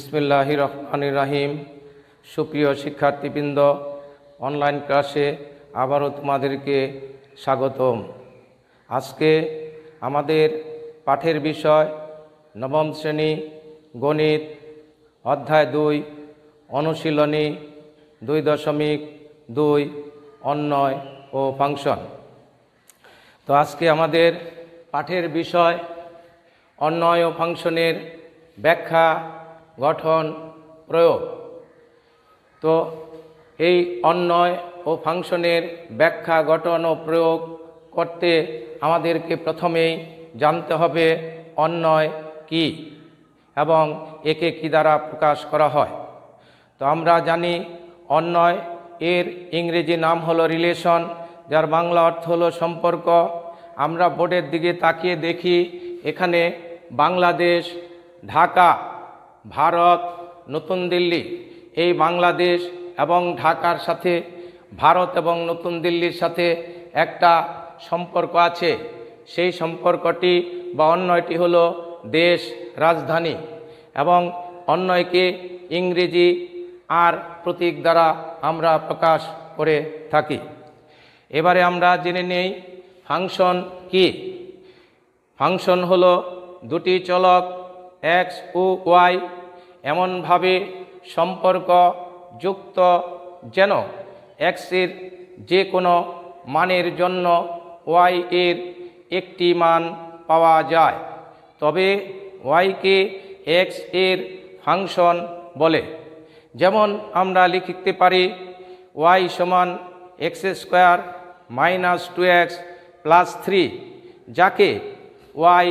বিসমিল্লাহ রহমান রাহিম। সুপ্রিয় শিক্ষার্থীবৃন্দ অনলাইন ক্লাসে আবারও তোমাদেরকে স্বাগতম। আজকে আমাদের পাঠের বিষয় নবম শ্রেণি গণিত অধ্যায় দুই, অনুশীলনী দুই দশমিক দুই, অন্যয় ও ফাংশন। তো আজকে আমাদের পাঠের বিষয় অন্যয় ও ফাংশনের ব্যাখ্যা গঠন, প্রয়োগ। তো এই অন্যয় ও ফাংশনের ব্যাখ্যা, গঠন ও প্রয়োগ করতে আমাদেরকে প্রথমেই জানতে হবে অন্যয় কি এবং একে কি দ্বারা প্রকাশ করা হয়। তো আমরা জানি অন্যয় এর ইংরেজি নাম হলো রিলেশন, যার বাংলা অর্থ হলো সম্পর্ক। আমরা বোর্ডের দিকে তাকিয়ে দেখি এখানে বাংলাদেশ, ঢাকা ভারত, নতুন দিল্লি, এই বাংলাদেশ এবং ঢাকার সাথে, ভারত এবং নতুন দিল্লির সাথে একটা সম্পর্ক আছে। সেই সম্পর্কটি বা অন্যয়টি হলো দেশ রাজধানী এবং অন্যয়কে ইংরেজি আর প্রতীক দ্বারা আমরা প্রকাশ করে থাকি। এবারে আমরা জেনে নেই ফাংশন কি। ফাংশন হলো দুটি চলক এক্স ও ওয়াই এমনভাবে সম্পর্ক যুক্ত যেন এক্সের যে কোনো মানের জন্য ওয়াই এর একটি মান পাওয়া যায়। তবে ওয়াইকে এক্সের ফাংশন বলে। যেমন আমরা লিখতে পারি ওয়াই সমান X square minus two X plus three, যাকে Y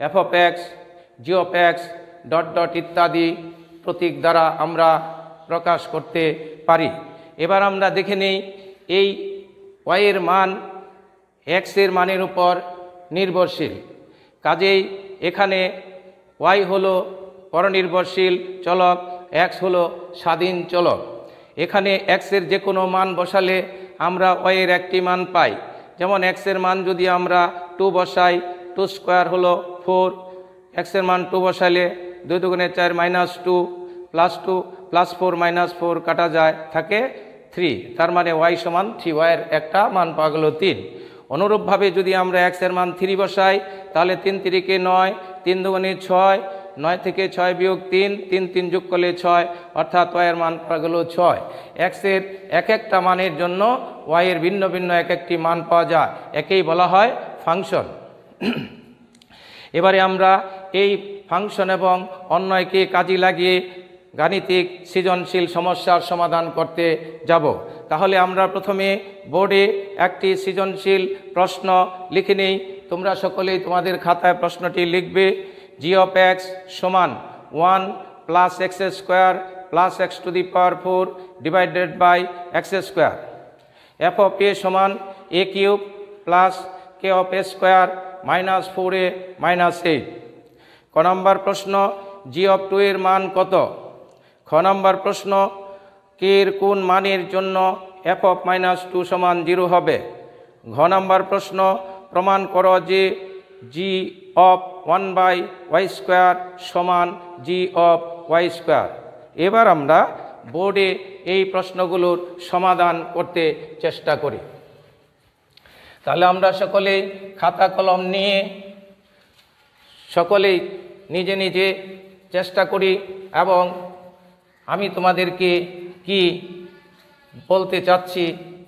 F of X G of X dot dot ইত্যাদি প্রতীক দ্বারা আমরা প্রকাশ করতে পারি। এবার আমরা দেখে নেই এই ওয়াইয়ের মান এক্সের মানের উপর নির্ভরশীল। কাজেই এখানে ওয়াই হলো পরনির্ভরশীল চলক এক্স হলো স্বাধীন চলক। এখানে এক্সের যে কোনো মান বসালে আমরা ওয়াইয়ের একটি মান পাই। যেমন এক্সের মান যদি আমরা টু বসাই টু স্কোয়ার হলো ফোর এক্সের মান টু বসালে দুই দুগুণে চার minus two plus two plus four minus four কাটা যায়, থাকে থ্রি তার মানে ওয়াই সমান থ্রি ওয়াইয়ের একটা মান পাওয়া গেল তিন। অনুরূপভাবে যদি আমরা এক্সের মান থ্রি বসাই, তাহলে তিন তিরিকে নয়, তিন দুগুণে ছয়, নয় থেকে ছয় বিয়োগ তিন তিন তিন যোগ করলে ছয়, অর্থাৎ ওয়াইয়ের মান পাওয়া গেল ছয়। এক্সের এক একটা মানের জন্য ওয়াইয়ের ভিন্ন ভিন্ন এক একটি মান পাওয়া যায়। একেই বলা হয় ফাংশন এবারে আমরা এই ফাংশন এবং অন্যয়কে কাজে লাগিয়ে গাণিতিক সৃজনশীল সমস্যার সমাধান করতে যাব। তাহলে আমরা প্রথমে বোর্ডে একটি সৃজনশীল প্রশ্ন লিখে নিই। তোমরা সকলেই তোমাদের খাতায় প্রশ্নটি লিখবে। জি সমান one plus X square plus X to the power four divided by X square. F of A সমান A cube plus K of A square minus four A minus eight. ক নম্বর প্রশ্ন, জি অফ টু এর মান কত? খ নম্বর প্রশ্ন কে এর কোন মানের জন্য এফ অফ মাইনাস টু সমান জিরো হবে? ঘ নম্বর প্রশ্ন, প্রমাণ করো যে G of one by Y square সমান জি অফ ওয়াই স্কোয়ার এবার আমরা বোর্ডে এই প্রশ্নগুলোর সমাধান করতে চেষ্টা করি। তাহলে আমরা সকলেই খাতা কলম নিয়ে সকলেই নিজে নিজে চেষ্টা করি এবং আমি তোমাদেরকে কি বলতে চাচ্ছি,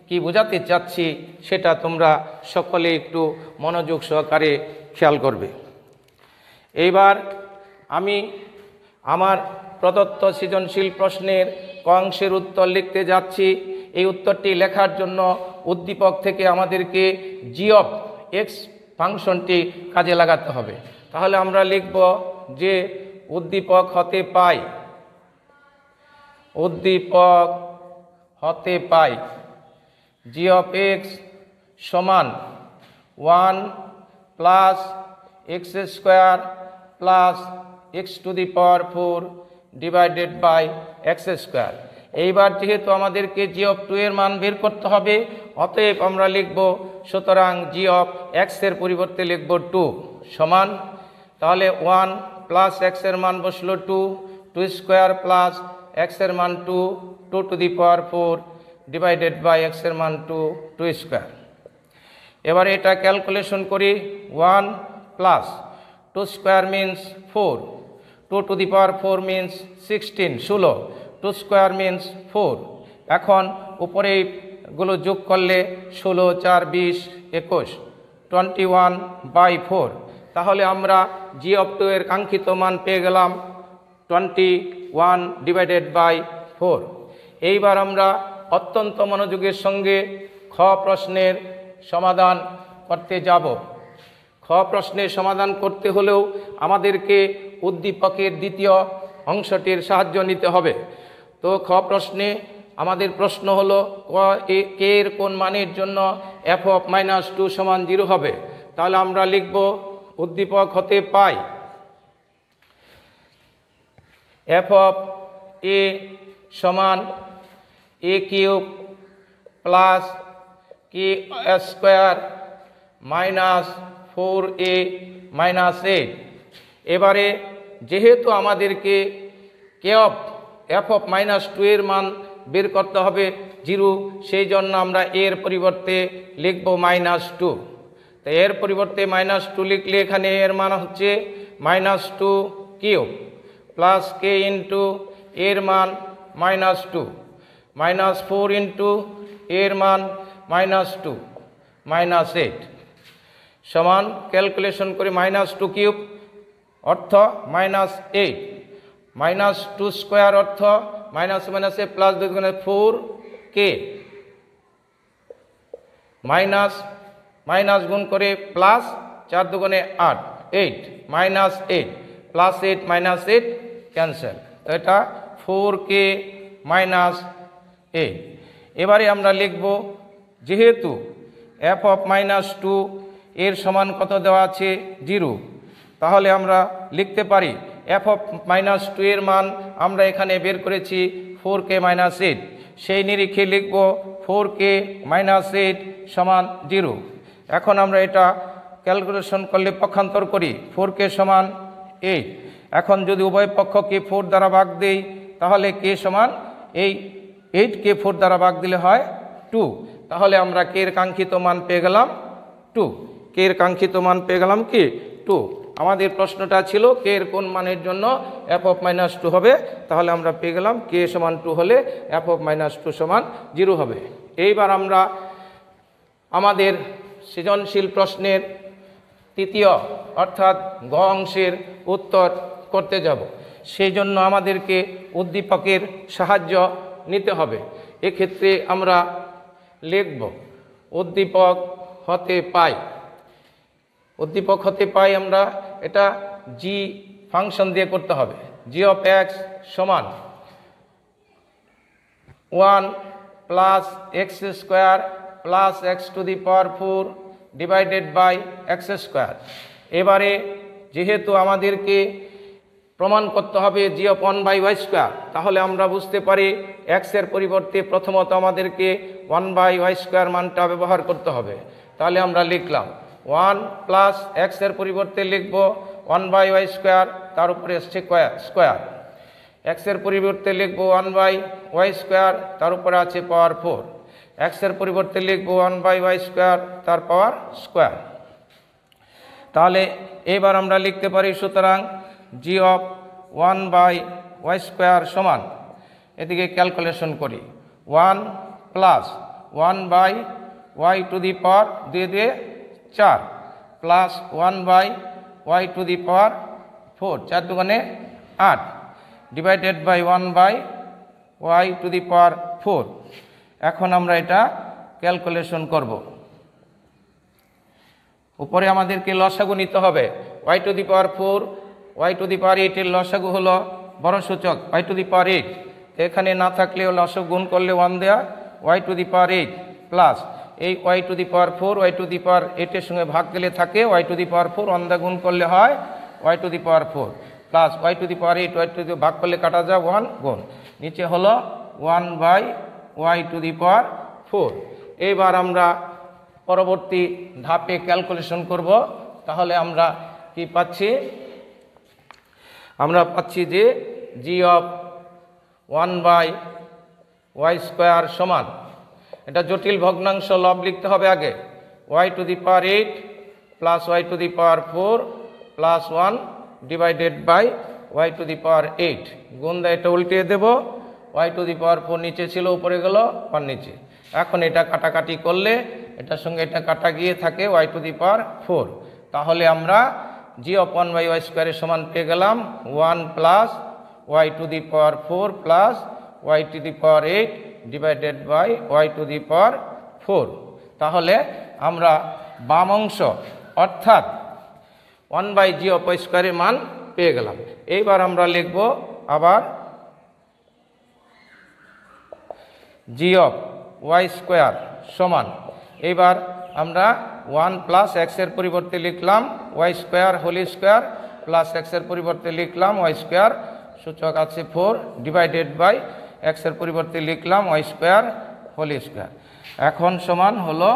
কি বোঝাতে চাচ্ছি, সেটা তোমরা সকলে একটু মনোযোগ সহকারে খেয়াল করবে। এইবার আমি আমার প্রদত্ত সৃজনশীল প্রশ্নের কংশের উত্তর লিখতে যাচ্ছি। এই উত্তরটি লেখার জন্য উদ্দীপক থেকে আমাদেরকে জি এক্স ফাংশনটি কাজে লাগাতে হবে। তাহলে আমরা লিখব যে উদ্দীপক হতে পাই। উদ্দীপক হতে পাই। জি অফ এক্স সমান one plus X square plus X to the power four divided by X square এইবার যেহেতু আমাদেরকে জি অফ টু এর মান বের করতে হবে, অতএব আমরা লিখব, সুতরাং জি অফ এক্সের পরিবর্তে লিখব টু সমান তাহলে ওয়ান প্লাস এক্সের মান বসল টু টু স্কোয়ার প্লাস এক্সের মান two two to the power four divided by এক্সের মান টু টু স্কোয়ার। এবারে এটা ক্যালকুলেশন করি, one plus two square means four, two to the power four means sixteen, ষোলো, টু স্কোয়ার মিন্স ফোর। এখন উপরে গুলো যোগ করলে ষোলো, চার, বিশ, একুশ, টোয়েন্টি ওয়ান বাই ফোর। তাহলে আমরা জি অফ টু এর কাঙ্ক্ষিত মান পেয়ে গেলাম twenty one divided by four এইবার আমরা অত্যন্ত মনোযোগের সঙ্গে খ প্রশ্নের সমাধান করতে যাব। খ প্রশ্নের সমাধান করতে হলেও আমাদেরকে উদ্দীপকের দ্বিতীয় অংশটির সাহায্য নিতে হবে। তো খ প্রশ্নে আমাদের প্রশ্ন হলো, ক এর কোন মানের জন্য এফ অফ মাইনাস টু সমান জিরো হবে? তাহলে আমরা লিখব উদ্দীপক হতে পায় এফ অফ এ সমান A cube plus K square minus four A minus A এবারে যেহেতু আমাদেরকে K of F of minus two এর মান বের করতে হবে জিরো, সেই জন্য আমরা এর পরিবর্তে লিখব মাইনাস টু তো এর পরিবর্তে মাইনাস টু লিখলে এখানে এর মান হচ্ছে minus two cube plus K into এর মান minus two, minus four into এর মান মাইনাস টু, মাইনাস এইট। সমান ক্যালকুলেশন করে মাইনাস টু কিউব, অর্থ minus eight. Minus two square অর্থ মাইনাস মাইনাসে প্লাস দুগুণে ফোর কে? মাইনাস মাইনাস গুণ করে প্লাস চার দুগুণে আট eight minus eight plus eight minus eight cancel এটা ফোর কে মাইনাস এইট এবারে আমরা লিখব, যেহেতু এফ অফ মাইনাস টু এর সমান কত দেওয়া আছে? জিরো তাহলে আমরা লিখতে পারি এফ অফ মাইনাস টু এর মান আমরা এখানে বের করেছি ফোর কে মাইনাস এইট সেই নিরিখে লিখব ফোর কে মাইনাস এইট সমান জিরো এখন আমরা এটা ক্যালকুলেশন করলে পক্ষান্তর করি। ফোর কে সমান এইট। এখন যদি উভয় পক্ষকে ফোর দ্বারা ভাগ দেই, তাহলে কে সমান এই এইট কে ফোর দ্বারা ভাগ দিলে হয় টু। তাহলে আমরা কে এর কাঙ্ক্ষিত মান পেয়ে গেলাম টু। কে এর কাঙ্ক্ষিত মান পেয়ে গেলাম কি টু। আমাদের প্রশ্নটা ছিল কে এর কোন মানের জন্য এফ অফ মাইনাস টু হবে। তাহলে আমরা পেয়ে গেলাম কে সমান টু হলে এফ অফ মাইনাস টু সমান জিরো হবে। এইবার আমরা আমাদের সৃজনশীল প্রশ্নের তৃতীয় অর্থাৎ গ অংশের উত্তর করতে যাব। সেই জন্য আমাদেরকে উদ্দীপকের সাহায্য নিতে হবে। এক্ষেত্রে আমরা লিখব, উদ্দীপক হতে পাই। উদ্দীপক হতে পাই আমরা, এটা জি ফাংশন দিয়ে করতে হবে। জি অফ এক্স সমান one plus X square plus X to the power four divided by X square এবারে যেহেতু আমাদেরকে প্রমাণ করতে হবে G of one by Y square তাহলে আমরা বুঝতে পারি এক্সের পরিবর্তে প্রথমত আমাদেরকে ওয়ান বাই ওয়াই স্কোয়ার মানটা ব্যবহার করতে হবে। তাহলে আমরা লিখলাম ওয়ান প্লাস এক্সের পরিবর্তে লিখব ওয়ান বাই ওয়াই স্কোয়ার তার উপরে স্কোয়ার স্কোয়ার এক্সের পরিবর্তে লিখব ওয়ান বাই ওয়াই স্কোয়ার তার উপরে আছে পাওয়ার ফোর এক্সের পরিবর্তে লিখব ওয়ান বাই ওয়াই স্কোয়ার তার পাওয়ার স্কোয়ার তাহলে এবার আমরা লিখতে পারি সুতরাং g of one by y square সমান, এদিকে ক্যালকুলেশন করি। One plus one by y to the power দুয়ে দুয়ে চার plus one by y to the power four চার দোকানে আট divided by one by y to the power four এখন আমরা এটা ক্যালকুলেশন করব উপরে আমাদেরকে লসাগু নিতে হবে y to the power four y to the power এইটের লসাগু হলো বড় সূচক y to the power eight এখানে না থাকলেও লসক গুণ করলে ওয়ান দেওয়া y to the power eight plus এই y to the power four y to the power এইটের সঙ্গে ভাগ দিলে থাকে y to the power four one দা গুণ করলে হয় y to the power four plus y to the power eight y to the ভাগ করলে কাটা যায় ওয়ান গুণ নিচে হলো one by y to the power four. এইবার আমরা পরবর্তী ধাপে ক্যালকুলেশন করব। তাহলে আমরা কি পাচ্ছি? আমরা পাচ্ছি যে g of one by y square সমান। এটা জটিল ভগ্নাংশ লব লিখতে হবে আগে। Y to the power eight plus y to the power four plus one divided by y to the power eight গুণ দেয় এটা উল্টিয়ে দেব। Y to the power four নিচে ছিল, উপরে গেল ওয়ান নিচে। এখন এটা কাটাকাটি করলে, এটার সঙ্গে এটা কাটা গিয়ে থাকে y to the power four তাহলে আমরা জি ওয়ান বাই ওয়াই স্কোয়ারের সমান পেয়ে গেলাম one plus y to the power four plus y to the power eight divided by y to the power four তাহলে আমরা বাম অংশ, অর্থাৎ ওয়ান বাই জি ওয়াই স্কোয়ারের মান পেয়ে গেলাম। এইবার আমরা লিখব আবার জি অফ ওয়াই স্কোয়ার সমান। এইবার আমরা ওয়ান প্লাস এক্সের পরিবর্তে লিখলাম y square whole square plus এক্সের পরিবর্তে লিখলাম ওয়াই স্কোয়ার সূচক আছে ফোর ডিভাইডেড বাই এক্সের পরিবর্তে লিখলাম ওয়াই স্কোয়ার হোলি স্কোয়ার এখন সমান হলো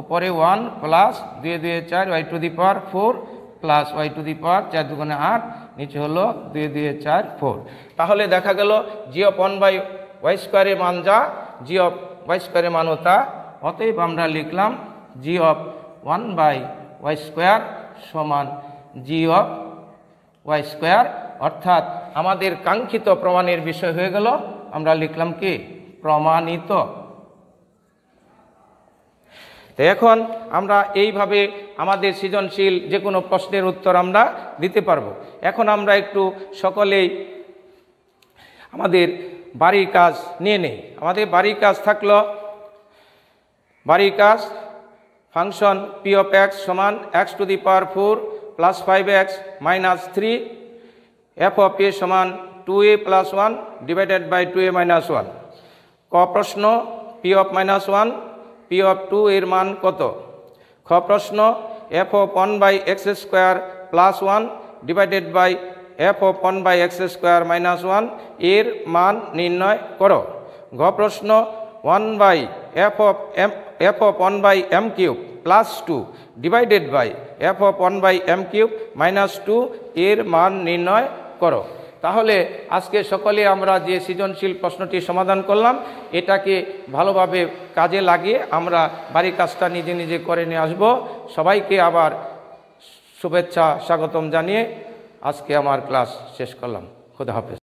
উপরে ওয়ান প্লাস দুয়ে দুয়ে চার y to the power four plus y to the power চার দুগুণে আট, নিচে হলো দুয়ে দুয়ে চার ফোর তাহলে দেখা গেল জিও ওয়ান বাই ওয়াই স্কোয়ারের মান যা জি অফ ওয়াই স্কোয়ারের মানও তা। অতএব আমরা লিখলাম g of one by y square সমান জি অফ ওয়াই স্কোয়ার অর্থাৎ আমাদের কাঙ্ক্ষিত প্রমাণের বিষয় হয়ে গেল। আমরা লিখলাম কি? প্রমাণিত। তো এখন আমরা এইভাবে আমাদের সৃজনশীল যে কোনো প্রশ্নের উত্তর আমরা দিতে পারব। এখন আমরা একটু সকলেই আমাদের বাড়ির কাজ নিয়ে নেই। আমাদের বাড়ির কাজ থাকল, বাড়ির কাজ ফাংশন পি অফ এক্স সমান x to the power four plus five x minus three f of a সমান two a plus one divided by two a minus one ক প্রশ্ন p of minus one p of two এর মান কত? খ প্রশ্ন f of one by x square plus one divided by f of one by x square minus ওয়ানের মান নির্ণয় করো। ঘ প্রশ্ন one by f of m f of one by m cube plus two divided by f of one by m cube minus two এর মান নির্ণয় করো। তাহলে আজকে সকলে আমরা যে সৃজনশীল প্রশ্নটি সমাধান করলাম, এটাকে ভালোভাবে কাজে লাগিয়ে আমরা বাড়ির কাজটা নিজে নিজে করে নিয়ে আসব। সবাইকে আবার শুভেচ্ছা, স্বাগতম জানিয়ে আজকে আমার ক্লাস শেষ করলাম। খুদা হাফেজ।